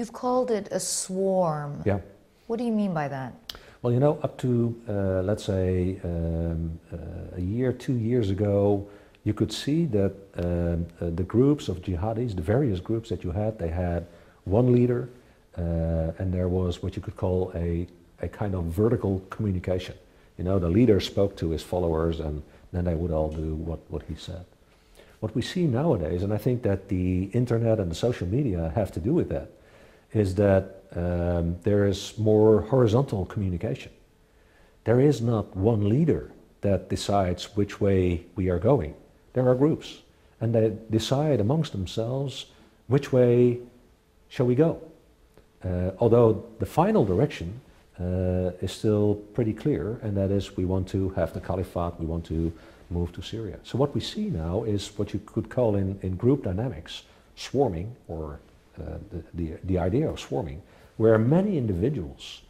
You've called it a swarm. Yeah. What do you mean by that? Well, you know, up to uh, let's say um, uh, a year, two years ago, you could see that um, uh, the groups of jihadis, the various groups that you had, they had one leader, uh, and there was what you could call a, a kind of vertical communication. You know, the leader spoke to his followers, and then they would all do what, what he said. What we see nowadays, and I think that the internet and the social media have to do with that, is that um, there is more horizontal communication. There is not one leader that decides which way we are going. There are groups, and they decide amongst themselves which way shall we go. Uh, although the final direction uh, is still pretty clear, and that is we want to have the caliphate, we want to move to Syria. So what we see now is what you could call in, in group dynamics swarming, or the, the, the, idea of swarming, where many individuals,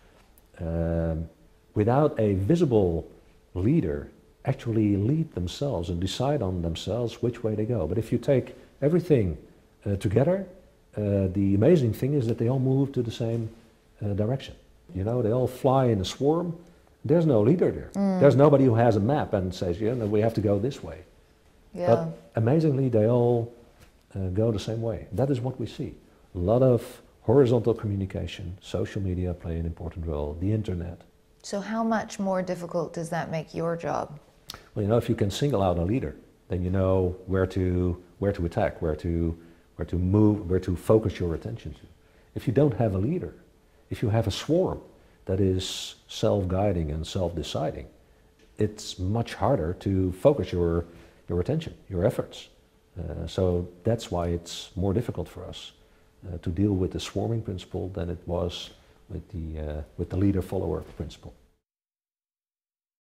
um, without a visible leader, actually lead themselves and decide on themselves which way they go. But if you take everything uh, together, uh, the amazing thing is that they all move to the same uh, direction. You know, they all fly in a swarm. There's no leader there. Mm. There's nobody who has a map and says, you know, we have to go this way. Yeah. But amazingly, they all uh, go the same way. That is what we see. A lot of horizontal communication, social media play an important role, the internet. So how much more difficult does that make your job? Well, you know, if you can single out a leader, then you know where to, where to attack, where to, where to move, where to focus your attention to. If you don't have a leader, if you have a swarm that is self-guiding and self-deciding, it's much harder to focus your, your attention, your efforts. Uh, so that's why it's more difficult for us to deal with the swarming principle than it was with the, uh, with the leader-follower principle.